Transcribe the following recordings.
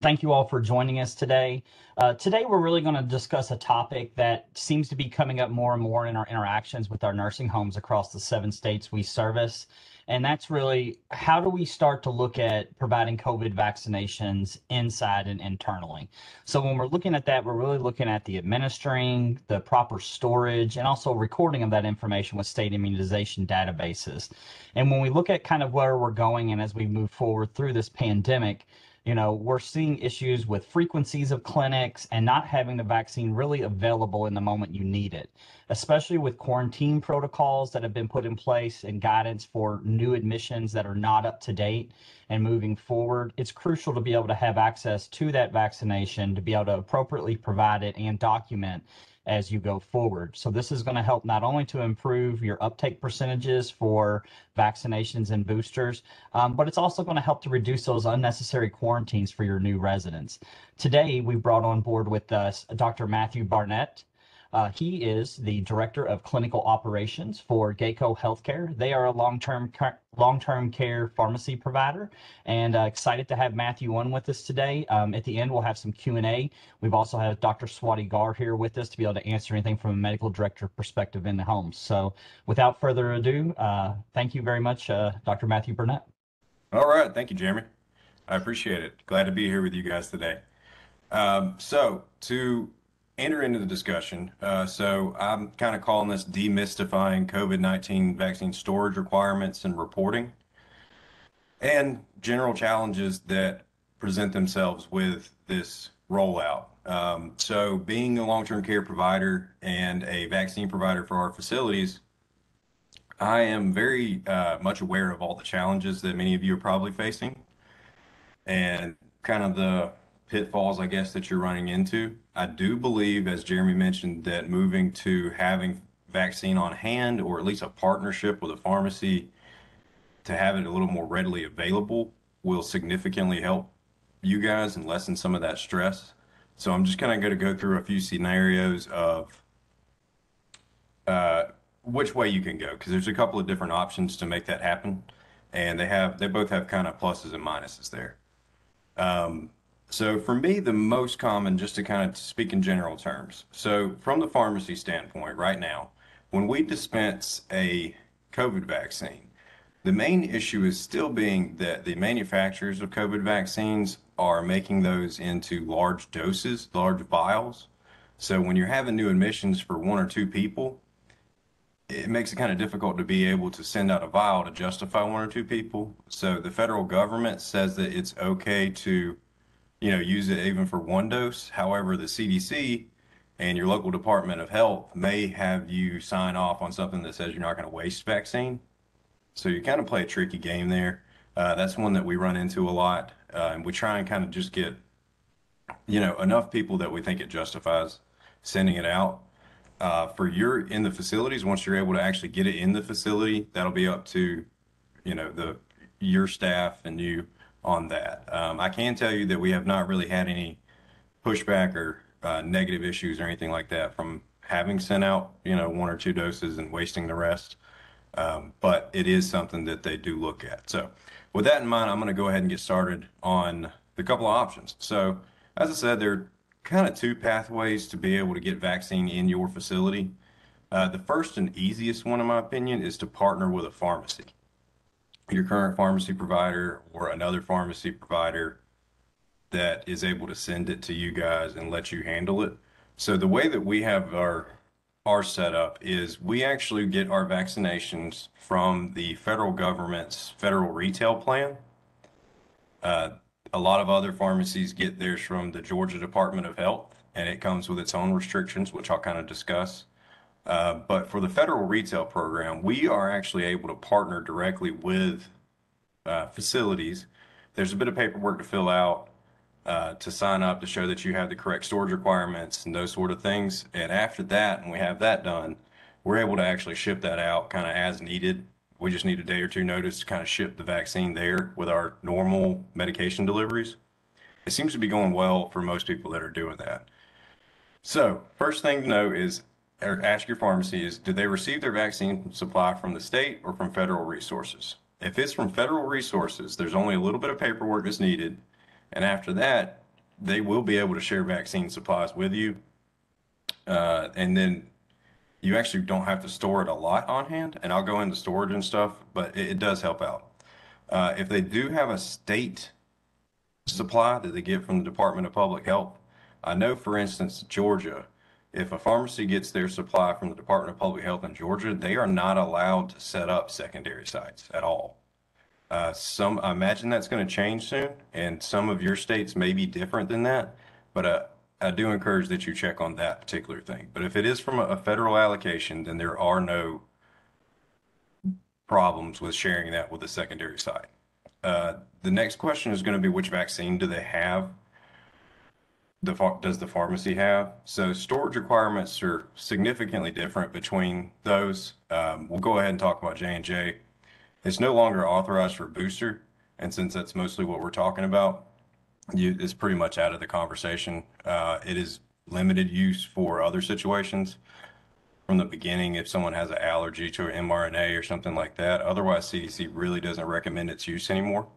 Thank you all for joining us today. Uh, today, we're really going to discuss a topic that seems to be coming up more and more in our interactions with our nursing homes across the seven states we service. And that's really how do we start to look at providing COVID vaccinations inside and internally? So, when we're looking at that, we're really looking at the administering, the proper storage, and also recording of that information with state immunization databases. And when we look at kind of where we're going and as we move forward through this pandemic, you know, we're seeing issues with frequencies of clinics and not having the vaccine really available in the moment you need it, especially with quarantine protocols that have been put in place and guidance for new admissions that are not up to date and moving forward. It's crucial to be able to have access to that vaccination, to be able to appropriately provide it and document as you go forward. So this is going to help not only to improve your uptake percentages for vaccinations and boosters, um, but it's also going to help to reduce those unnecessary quarantines for your new residents. Today, we brought on board with us Dr. Matthew Barnett. Uh, he is the director of clinical operations for Geico Healthcare. They are a long-term long-term care pharmacy provider, and uh, excited to have Matthew on with us today. Um, at the end, we'll have some Q and A. We've also had Dr. Swati Gaur here with us to be able to answer anything from a medical director perspective in the home. So, without further ado, uh, thank you very much, uh, Dr. Matthew Burnett. All right, thank you, Jeremy. I appreciate it. Glad to be here with you guys today. Um, so to enter into the discussion. Uh, so I'm kind of calling this demystifying COVID-19 vaccine storage requirements and reporting and general challenges that present themselves with this rollout. Um, so being a long-term care provider and a vaccine provider for our facilities, I am very uh, much aware of all the challenges that many of you are probably facing and kind of the pitfalls, I guess, that you're running into. I do believe, as Jeremy mentioned, that moving to having vaccine on hand or at least a partnership with a pharmacy to have it a little more readily available will significantly help you guys and lessen some of that stress. So I'm just kind of going to go through a few scenarios of uh, which way you can go because there's a couple of different options to make that happen, and they have they both have kind of pluses and minuses there. Um, so for me, the most common, just to kind of speak in general terms. So from the pharmacy standpoint, right now, when we dispense a COVID vaccine, the main issue is still being that the manufacturers of COVID vaccines are making those into large doses, large vials. So when you're having new admissions for one or two people, it makes it kind of difficult to be able to send out a vial to justify one or two people. So the federal government says that it's okay to you know, use it even for one dose. However, the CDC and your local Department of Health may have you sign off on something that says you're not going to waste vaccine. So you kind of play a tricky game there. Uh, that's one that we run into a lot, uh, and we try and kind of just get, you know, enough people that we think it justifies sending it out. Uh, for your in the facilities, once you're able to actually get it in the facility, that'll be up to, you know, the your staff and you on that. Um, I can tell you that we have not really had any pushback or uh, negative issues or anything like that from having sent out, you know, one or two doses and wasting the rest. Um, but it is something that they do look at. So with that in mind, I'm going to go ahead and get started on the couple of options. So as I said, there are kind of two pathways to be able to get vaccine in your facility. Uh, the first and easiest one, in my opinion, is to partner with a pharmacy your current pharmacy provider or another pharmacy provider that is able to send it to you guys and let you handle it. So the way that we have our our setup is we actually get our vaccinations from the federal government's federal retail plan. Uh, a lot of other pharmacies get theirs from the Georgia Department of Health, and it comes with its own restrictions, which I'll kind of discuss. Uh, but for the federal retail program, we are actually able to partner directly with uh, facilities. There's a bit of paperwork to fill out uh, to sign up to show that you have the correct storage requirements and those sort of things. And after that, and we have that done, we're able to actually ship that out kind of as needed. We just need a day or two notice to kind of ship the vaccine there with our normal medication deliveries. It seems to be going well for most people that are doing that. So, first thing to know is or ask your pharmacy is, did they receive their vaccine supply from the state or from federal resources? If it's from federal resources, there's only a little bit of paperwork that's needed. And after that, they will be able to share vaccine supplies with you. Uh, and then you actually don't have to store it a lot on hand. And I'll go into storage and stuff, but it, it does help out. Uh, if they do have a state supply that they get from the Department of Public Health, I know, for instance, Georgia, if a pharmacy gets their supply from the Department of Public Health in Georgia, they are not allowed to set up secondary sites at all. Uh, some, I imagine that's going to change soon, and some of your states may be different than that. But uh, I do encourage that you check on that particular thing. But if it is from a, a federal allocation, then there are no problems with sharing that with a secondary site. Uh, the next question is going to be which vaccine do they have? The does the pharmacy have? So storage requirements are significantly different between those. Um, we'll go ahead and talk about J and J. It's no longer authorized for booster, and since that's mostly what we're talking about, you, it's pretty much out of the conversation. Uh, it is limited use for other situations from the beginning if someone has an allergy to an mRNA or something like that. Otherwise, CDC really doesn't recommend its use anymore.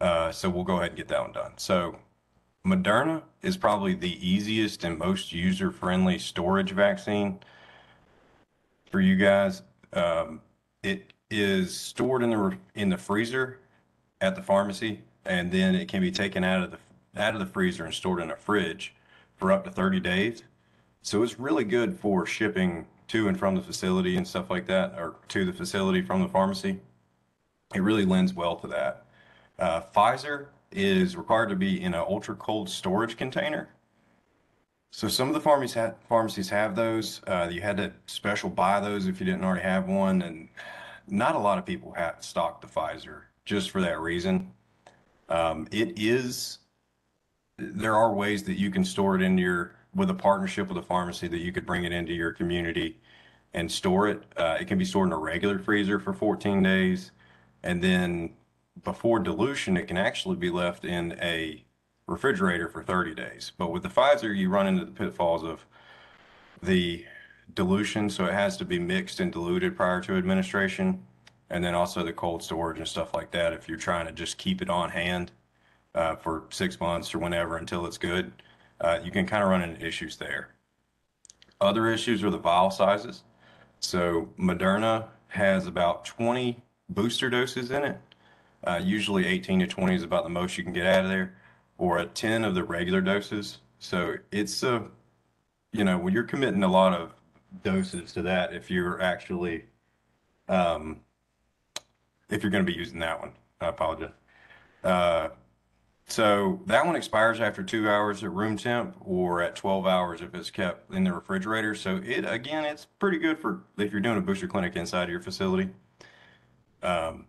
Uh, so we'll go ahead and get that one done. So Moderna is probably the easiest and most user-friendly storage vaccine for you guys. Um, it is stored in the in the freezer at the pharmacy, and then it can be taken out of the out of the freezer and stored in a fridge for up to 30 days. So it's really good for shipping to and from the facility and stuff like that, or to the facility from the pharmacy. It really lends well to that. Uh, Pfizer is required to be in an ultra cold storage container. So some of the pharmacies have, pharmacies have those. Uh, you had to special buy those if you didn't already have one, and not a lot of people have stocked the Pfizer just for that reason. Um, it is there are ways that you can store it in your with a partnership with a pharmacy that you could bring it into your community and store it. Uh, it can be stored in a regular freezer for 14 days, and then before dilution, it can actually be left in a refrigerator for 30 days. But with the Pfizer, you run into the pitfalls of the dilution, so it has to be mixed and diluted prior to administration, and then also the cold storage and stuff like that. If you're trying to just keep it on hand uh, for six months or whenever until it's good, uh, you can kind of run into issues there. Other issues are the vial sizes. So Moderna has about 20 booster doses in it. Uh, usually 18 to 20 is about the most you can get out of there, or a 10 of the regular doses. So it's a, you know, when you're committing a lot of doses to that if you're actually um, if you're going to be using that one. I apologize. Uh, so that one expires after two hours at room temp or at 12 hours if it's kept in the refrigerator. So it again, it's pretty good for if you're doing a booster clinic inside of your facility. Um,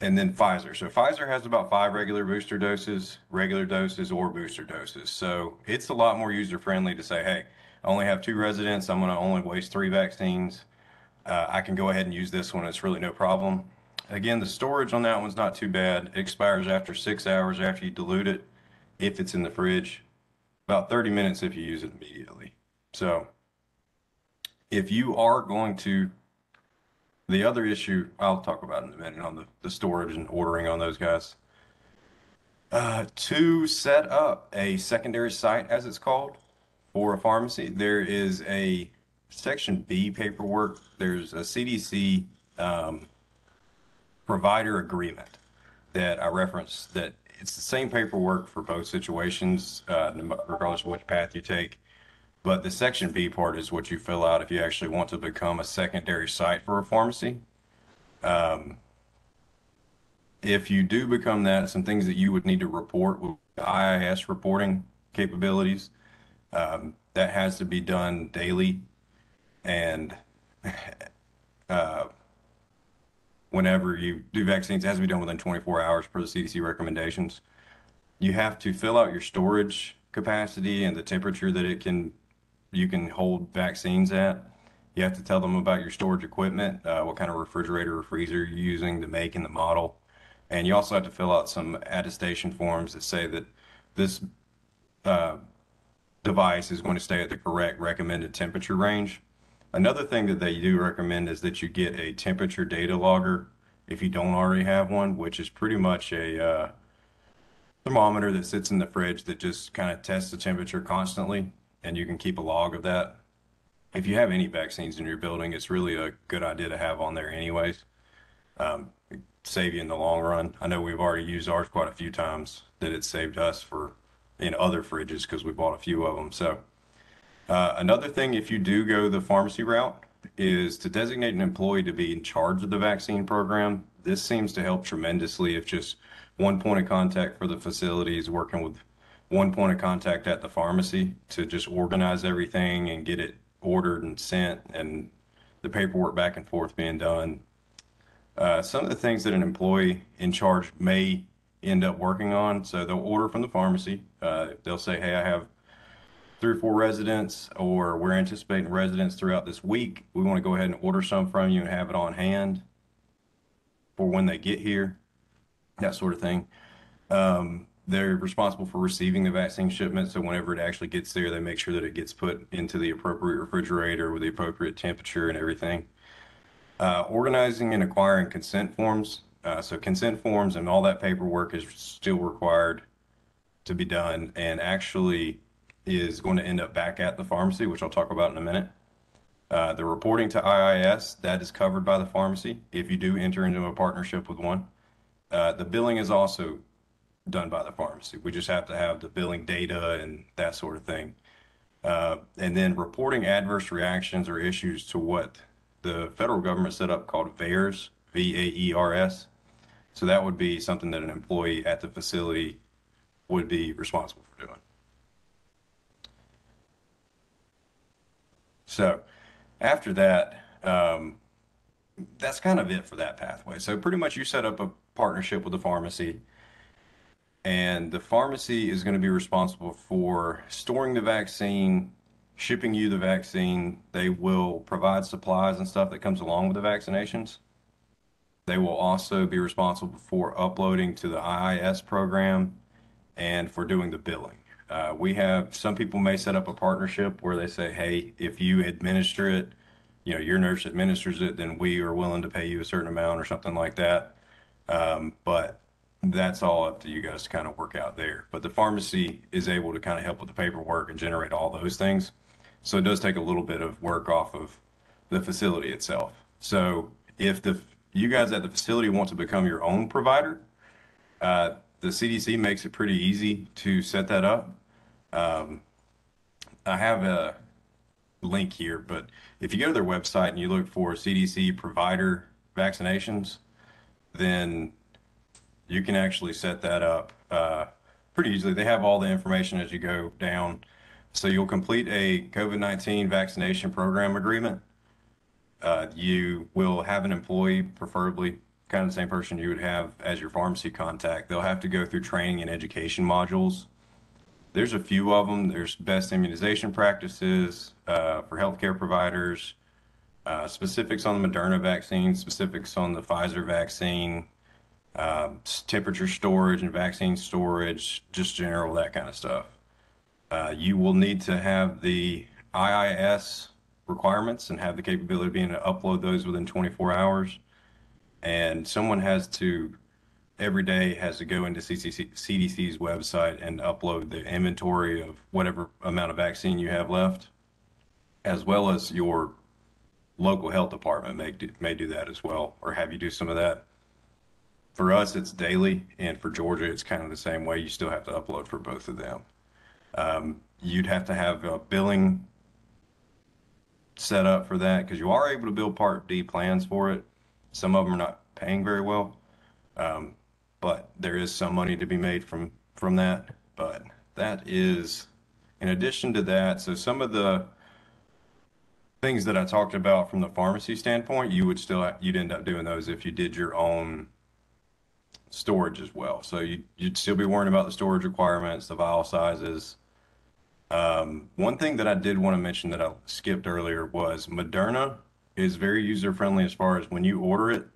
and then Pfizer. So Pfizer has about five regular booster doses, regular doses, or booster doses. So it's a lot more user friendly to say, hey, I only have two residents. I'm going to only waste three vaccines. Uh, I can go ahead and use this one. It's really no problem. Again, the storage on that one's not too bad. It expires after six hours after you dilute it, if it's in the fridge. About 30 minutes if you use it immediately. So if you are going to, the other issue I'll talk about in a minute on the, the storage and ordering on those guys. Uh, to set up a secondary site, as it's called, for a pharmacy, there is a section B paperwork. There's a CDC um, provider agreement that I referenced that it's the same paperwork for both situations, uh, regardless of which path you take. But the section B part is what you fill out if you actually want to become a secondary site for a pharmacy. Um, if you do become that, some things that you would need to report with IIS reporting capabilities. Um, that has to be done daily and uh, whenever you do vaccines, it has to be done within 24 hours per the CDC recommendations. You have to fill out your storage capacity and the temperature that it can you can hold vaccines at. You have to tell them about your storage equipment, uh, what kind of refrigerator or freezer you're using, the make and the model. And you also have to fill out some attestation forms that say that this uh, device is going to stay at the correct recommended temperature range. Another thing that they do recommend is that you get a temperature data logger if you don't already have one, which is pretty much a uh, thermometer that sits in the fridge that just kind of tests the temperature constantly, and you can keep a log of that. If you have any vaccines in your building, it's really a good idea to have on there anyways. Um, save you in the long run. I know we've already used ours quite a few times that it saved us for in other fridges because we bought a few of them. So uh, another thing, if you do go the pharmacy route, is to designate an employee to be in charge of the vaccine program. This seems to help tremendously if just one point of contact for the facility is working with one point of contact at the pharmacy to just organize everything and get it ordered and sent and the paperwork back and forth being done. Uh, some of the things that an employee in charge may end up working on. So they'll order from the pharmacy. Uh, they'll say, hey, I have three or four residents, or we're anticipating residents throughout this week. We want to go ahead and order some from you and have it on hand for when they get here, that sort of thing. Um, they're responsible for receiving the vaccine shipment. So whenever it actually gets there, they make sure that it gets put into the appropriate refrigerator with the appropriate temperature and everything. Uh, organizing and acquiring consent forms. Uh, so consent forms and all that paperwork is still required to be done and actually is going to end up back at the pharmacy, which I'll talk about in a minute. Uh, the reporting to IIS, that is covered by the pharmacy if you do enter into a partnership with one. Uh, the billing is also done by the pharmacy. We just have to have the billing data and that sort of thing. Uh, and then reporting adverse reactions or issues to what the federal government set up called VAERS, V A E R S. So that would be something that an employee at the facility would be responsible for doing. So after that, um, that's kind of it for that pathway. So pretty much you set up a partnership with the pharmacy, and the pharmacy is going to be responsible for storing the vaccine, shipping you the vaccine. They will provide supplies and stuff that comes along with the vaccinations. They will also be responsible for uploading to the IIS program and for doing the billing. Uh, we have some people may set up a partnership where they say, hey, if you administer it, you know, your nurse administers it, then we are willing to pay you a certain amount or something like that. Um, but that's all up to you guys to kind of work out there. But the pharmacy is able to kind of help with the paperwork and generate all those things. So it does take a little bit of work off of the facility itself. So if the you guys at the facility want to become your own provider, uh, the CDC makes it pretty easy to set that up. Um, I have a link here, but if you go to their website and you look for CDC provider vaccinations, then you can actually set that up uh, pretty easily. They have all the information as you go down. So you'll complete a COVID 19 vaccination program agreement. Uh, you will have an employee, preferably kind of the same person you would have as your pharmacy contact. They'll have to go through training and education modules there's a few of them. There's best immunization practices uh, for healthcare providers, uh, specifics on the Moderna vaccine, specifics on the Pfizer vaccine, uh, temperature storage and vaccine storage, just general that kind of stuff. Uh, you will need to have the IIS requirements and have the capability of being to upload those within 24 hours. And someone has to every day has to go into CCC, CDC's website and upload the inventory of whatever amount of vaccine you have left, as well as your local health department may do, may do that as well, or have you do some of that. For us, it's daily, and for Georgia, it's kind of the same way. You still have to upload for both of them. Um, you'd have to have a billing set up for that because you are able to build Part D plans for it. Some of them are not paying very well. Um, but there is some money to be made from from that. But that is, in addition to that, so some of the things that I talked about from the pharmacy standpoint, you would still you'd end up doing those if you did your own storage as well. So you, you'd still be worrying about the storage requirements, the vial sizes. Um, one thing that I did want to mention that I skipped earlier was Moderna is very user friendly as far as when you order it,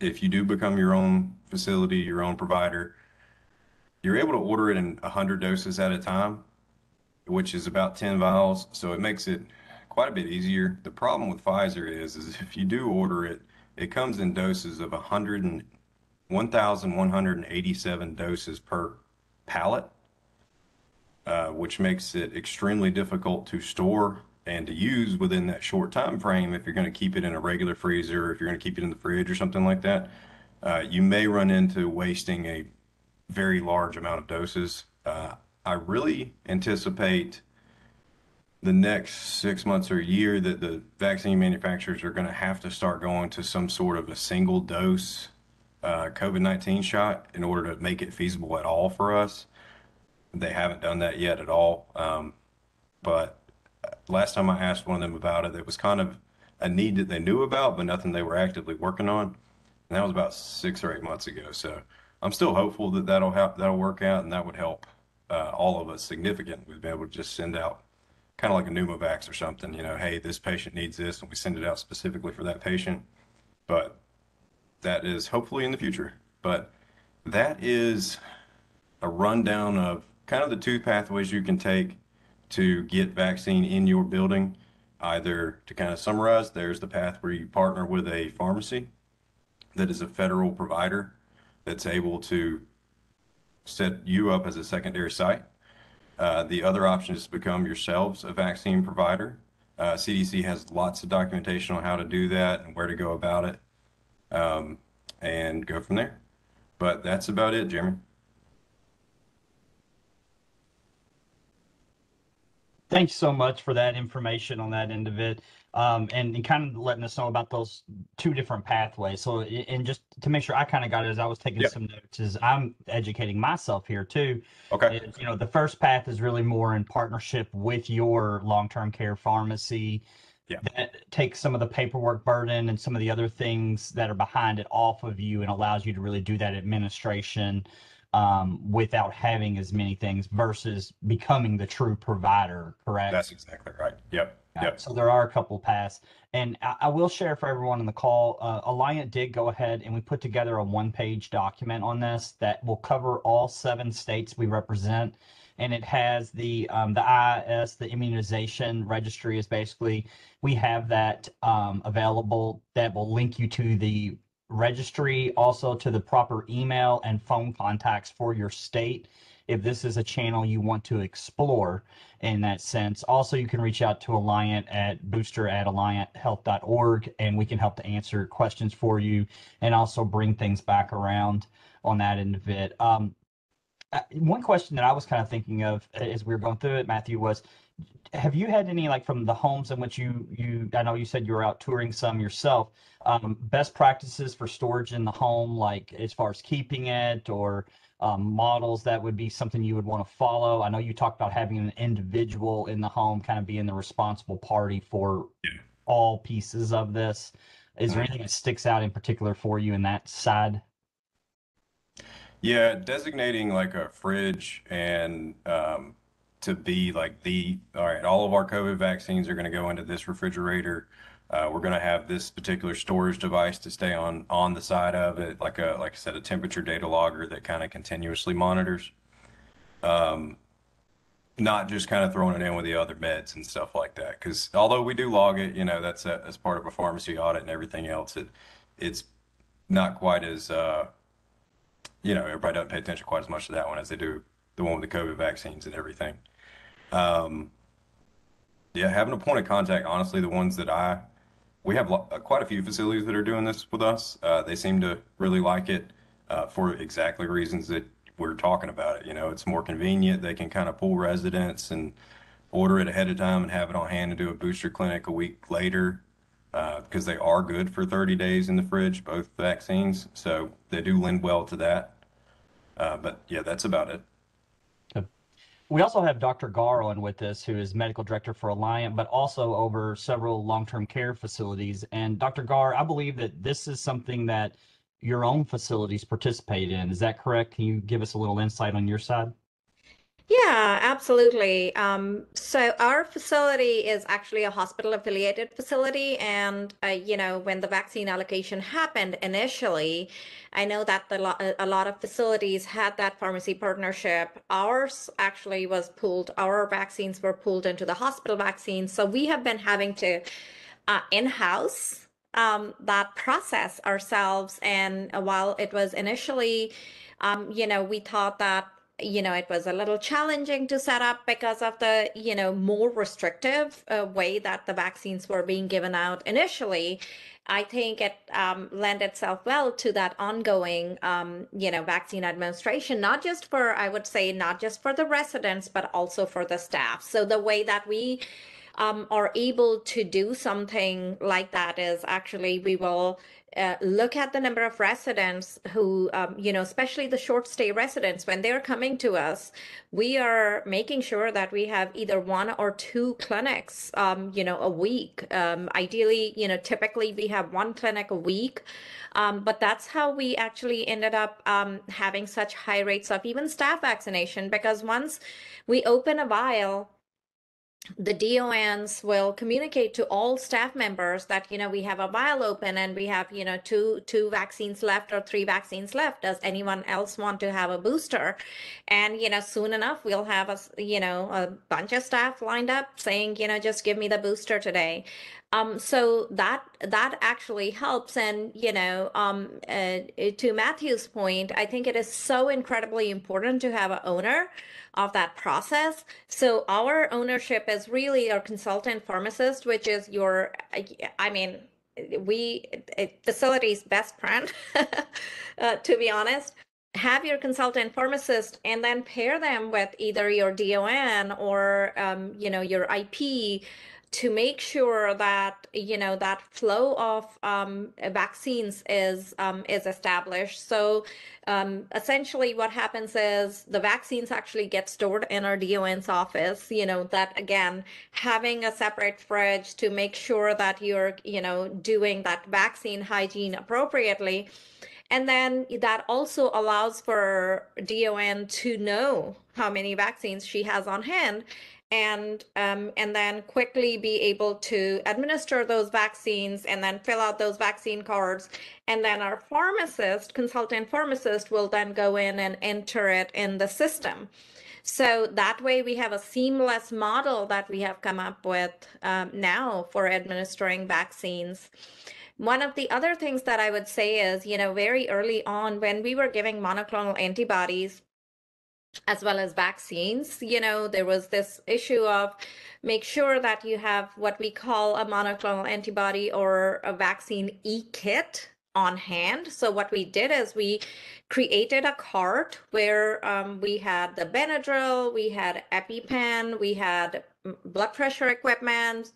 if you do become your own facility, your own provider, you're able to order it in 100 doses at a time, which is about 10 vials. So it makes it quite a bit easier. The problem with Pfizer is, is if you do order it, it comes in doses of 100 and 1,187 doses per pallet, uh, which makes it extremely difficult to store and to use within that short time frame if you're going to keep it in a regular freezer, if you're going to keep it in the fridge or something like that. Uh, you may run into wasting a very large amount of doses. Uh, I really anticipate the next six months or a year that the vaccine manufacturers are going to have to start going to some sort of a single dose uh, COVID 19 shot in order to make it feasible at all for us. They haven't done that yet at all. Um, but uh, last time I asked one of them about it, it was kind of a need that they knew about, but nothing they were actively working on. And that was about six or eight months ago. So I'm still hopeful that that'll help, that'll work out, and that would help uh, all of us significantly. We'd be able to just send out kind of like a pneumovax or something, you know, hey, this patient needs this, and we send it out specifically for that patient. But that is hopefully in the future. But that is a rundown of kind of the two pathways you can take to get vaccine in your building. Either to kind of summarize, there's the path where you partner with a pharmacy that is a federal provider that's able to set you up as a secondary site. Uh, the other option is to become yourselves a vaccine provider. Uh, CDC has lots of documentation on how to do that and where to go about it um, and go from there. But that's about it, Jeremy. Thanks so much for that information on that end of it, um, and, and kind of letting us know about those two different pathways. So, and just to make sure I kind of got it as I was taking Yep. some notes, is I'm educating myself here too. Okay. Is, you know, the first path is really more in partnership with your long-term care pharmacy. Yeah. That takes some of the paperwork burden and some of the other things that are behind it off of you and allows you to really do that administration um, without having as many things versus becoming the true provider, correct? That's exactly right. Yep. Yep. So there are a couple paths, and I, I will share for everyone on the call. Uh, Alliant did go ahead and we put together a one-page document on this that will cover all seven states we represent, and it has the um, the IIS, the immunization registry is basically we have that um, available that will link you to the registry, also to the proper email and phone contacts for your state if this is a channel you want to explore in that sense. Also, you can reach out to Alliant at booster at allianthealth.org and we can help to answer questions for you and also bring things back around on that end of it. Um, one question that I was kind of thinking of as we were going through it, Matthew, was have you had any like from the homes in which you you I know you said you were out touring some yourself, um, best practices for storage in the home, like as far as keeping it or um, models that would be something you would want to follow? I know you talked about having an individual in the home kind of being the responsible party for Yeah. all pieces of this. Is there Mhm. anything that sticks out in particular for you in that side? Yeah, designating like a fridge and um, to be like the, all right, all of our COVID vaccines are going to go into this refrigerator. Uh, we're going to have this particular storage device to stay on on the side of it, like a like I said, a temperature data logger that kind of continuously monitors. Um, not just kind of throwing it in with the other meds and stuff like that. Because although we do log it, you know, that's a, as part of a pharmacy audit and everything else. It it's not quite as uh, you know, everybody doesn't pay attention quite as much to that one as they do the one with the COVID vaccines and everything. Um, yeah, having a point of contact, honestly, the ones that I, we have uh, quite a few facilities that are doing this with us. Uh, they seem to really like it uh, for exactly reasons that we're talking about it. You know, it's more convenient. They can kind of pull residents and order it ahead of time and have it on hand and do a booster clinic a week later because they are good for 30 days in the fridge, both vaccines. So they do lend well to that. Uh, but yeah, that's about it. We also have Dr. Garland with us, who is medical director for Alliant, but also over several long-term care facilities. And Dr. Gaur, I believe that this is something that your own facilities participate in. Is that correct? Can you give us a little insight on your side? Yeah, absolutely. Um, so our facility is actually a hospital affiliated facility. And, uh, you know, when the vaccine allocation happened initially, I know that the lo a lot of facilities had that pharmacy partnership. Ours actually was pooled, our vaccines were pooled into the hospital vaccines. So we have been having to uh, in-house um, that process ourselves. And while it was initially, um, you know, we thought that you know it was a little challenging to set up because of the you know more restrictive uh, way that the vaccines were being given out initially. I think it um, lent itself well to that ongoing um, you know vaccine administration not just for i would say not just for the residents but also for the staff. So the way that we um, are able to do something like that is actually we will uh, look at the number of residents who, um, you know, especially the short stay residents, when they're coming to us, we are making sure that we have either one or two clinics, um, you know, a week. Um, ideally, you know, typically we have one clinic a week. Um, but that's how we actually ended up um, having such high rates of even staff vaccination because once we open a vial, the DONs will communicate to all staff members that you know we have a vial open and we have you know two two vaccines left or three vaccines left. Does anyone else want to have a booster? And you know soon enough we'll have a you know a bunch of staff lined up saying you know just give me the booster today. Um, so that that actually helps, and you know, um, uh, to Matthew's point, I think it is so incredibly important to have an owner of that process. So our ownership is really our consultant pharmacist, which is your, I mean, we facility's best friend, uh, to be honest have your consultant pharmacist and then pair them with either your DON or um, you know your IP to make sure that you know that flow of um, vaccines is um, is established. So um, essentially, what happens is the vaccines actually get stored in our DON's office. You know that again, having a separate fridge to make sure that you're you know doing that vaccine hygiene appropriately. And then that also allows for DON to know how many vaccines she has on hand and um, and then quickly be able to administer those vaccines and then fill out those vaccine cards. And then our pharmacist consultant pharmacist will then go in and enter it in the system. So that way we have a seamless model that we have come up with um, now for administering vaccines. One of the other things that I would say is, you know, very early on when we were giving monoclonal antibodies, as well as vaccines. You know, there was this issue of make sure that you have what we call a monoclonal antibody or a vaccine e-kit on hand. So what we did is we created a cart where um, we had the Benadryl, we had EpiPen, we had mm, blood pressure equipment,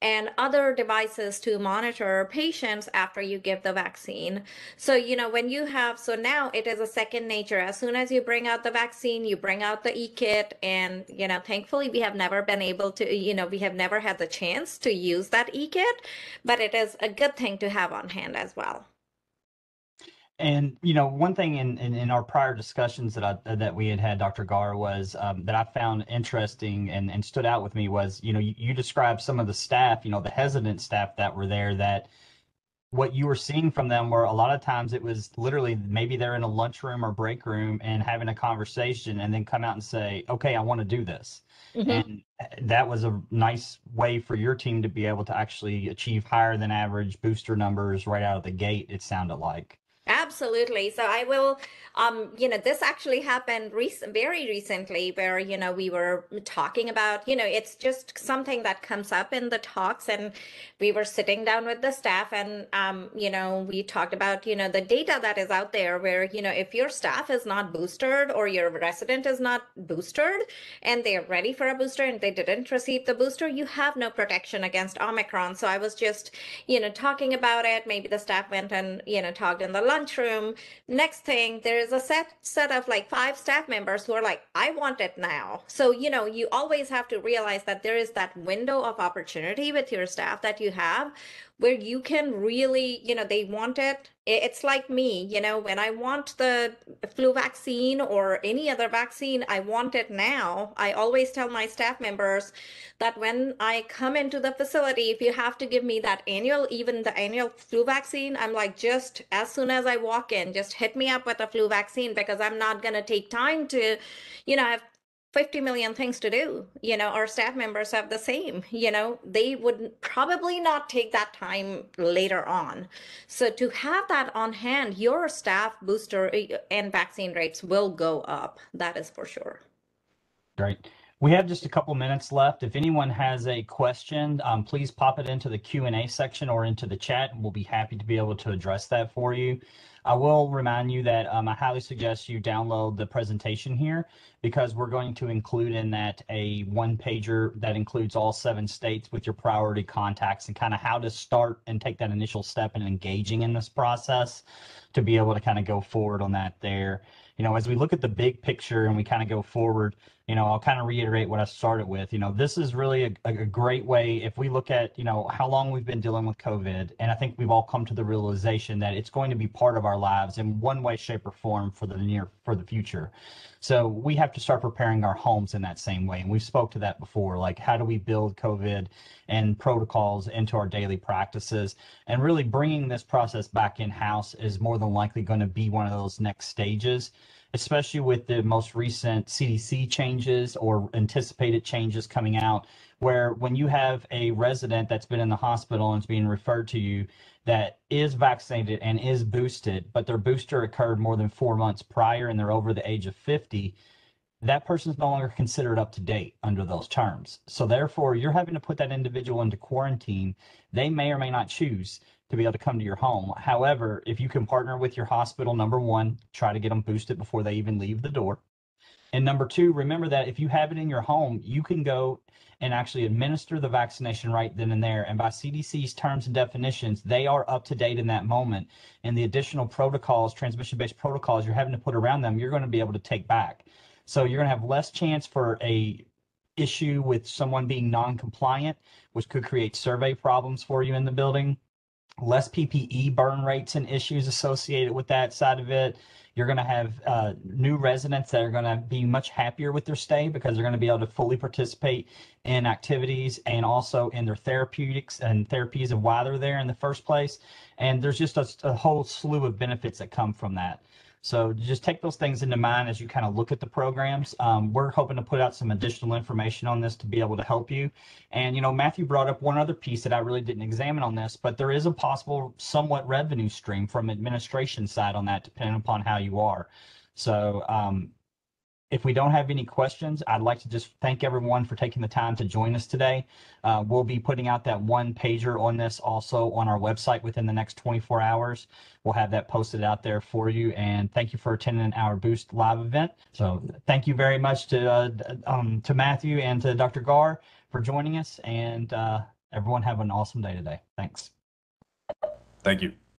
and other devices to monitor patients after you give the vaccine. So, you know, when you have, so now it is a second nature. As soon as you bring out the vaccine, you bring out the e kit. And, you know, thankfully, we have never been able to, you know, we have never had the chance to use that e kit, but it is a good thing to have on hand as well. And you know, one thing in, in, in, our prior discussions that I that we had had, Dr. Gaur, was um, that I found interesting and, and stood out with me was, you know, you, you described some of the staff, you know, the hesitant staff that were there that what you were seeing from them were a lot of times it was literally maybe they're in a lunchroom or break room and having a conversation and then come out and say, okay, I want to do this. Mm-hmm. And that was a nice way for your team to be able to actually achieve higher than average booster numbers right out of the gate, it sounded like. Absolutely. So I will, um, you know, this actually happened rec- very recently where, you know, we were talking about, you know, it's just something that comes up in the talks. And we were sitting down with the staff and, um, you know, we talked about, you know, the data that is out there where, you know, if your staff is not boosted or your resident is not boosted and they're ready for a booster and they didn't receive the booster, you have no protection against Omicron. So I was just, you know, talking about it. Maybe the staff went and, you know, talked in the lunch lunchroom. Next thing, there is a set set of like five staff members who are like, I want it now. So, you know, you always have to realize that there is that window of opportunity with your staff that you have where you can really, you know, they want it. It's like me, you know, when I want the flu vaccine or any other vaccine, I want it now. I always tell my staff members that when I come into the facility, if you have to give me that annual, even the annual flu vaccine, I'm like, just as soon as I walk in, just hit me up with a flu vaccine because I'm not going to take time to, you know, have 50 million things to do. You know, our staff members have the same, you know, they would probably not take that time later on. So to have that on hand, your staff booster uh, and vaccine rates will go up. That is for sure. Great. We have just a couple minutes left. If anyone has a question, um, please pop it into the Q&A section or into the chat, and we'll be happy to be able to address that for you. I will remind you that um, I highly suggest you download the presentation here because we're going to include in that a one pager that includes all seven states with your priority contacts and kind of how to start and take that initial step in engaging in this process to be able to kind of go forward on that there. You know, as we look at the big picture and we kind of go forward, you know, I'll kind of reiterate what I started with. You know, this is really a, a great way if we look at, you know, how long we've been dealing with COVID. And I think we've all come to the realization that it's going to be part of our lives in one way, shape, or form for the near for the future. So we have to start preparing our homes in that same way. And we've spoke to that before. Like how do we build COVID and protocols into our daily practices? And really bringing this process back in house is more than likely going to be one of those next stages especially with the most recent CDC changes or anticipated changes coming out, where when you have a resident that's been in the hospital and is being referred to you that is vaccinated and is boosted, but their booster occurred more than four months prior and they're over the age of 50, that person is no longer considered up to date under those terms. So therefore, you're having to put that individual into quarantine. They may or may not choose to be able to come to your home. However, if you can partner with your hospital, number one, try to get them boosted before they even leave the door. And number two, remember that if you have it in your home, you can go and actually administer the vaccination right then and there. And by CDC's terms and definitions, they are up to date in that moment. And the additional protocols, transmission based protocols you're having to put around them, you're going to be able to take back. So you're going to have less chance for a issue with someone being non-compliant, which could create survey problems for you in the building less PPE burn rates and issues associated with that side of it. You're going to have uh, new residents that are going to be much happier with their stay because they're going to be able to fully participate in activities and also in their therapeutics and therapies of why they're there in the first place. And there's just a, a whole slew of benefits that come from that. So just take those things into mind as you kind of look at the programs. Um, we're hoping to put out some additional information on this to be able to help you. And, you know, Matthew brought up one other piece that I really didn't examine on this, but there is a possible somewhat revenue stream from administration side on that, depending upon how you are. So um, if we don't have any questions, I'd like to just thank everyone for taking the time to join us today. Uh, we'll be putting out that one pager on this also on our website within the next 24 hours. We'll have that posted out there for you. And thank you for attending our Boost Live event. So thank you very much to uh, um, to Matthew and to Dr. Gaur for joining us. And uh, everyone have an awesome day today. Thanks. Thank you.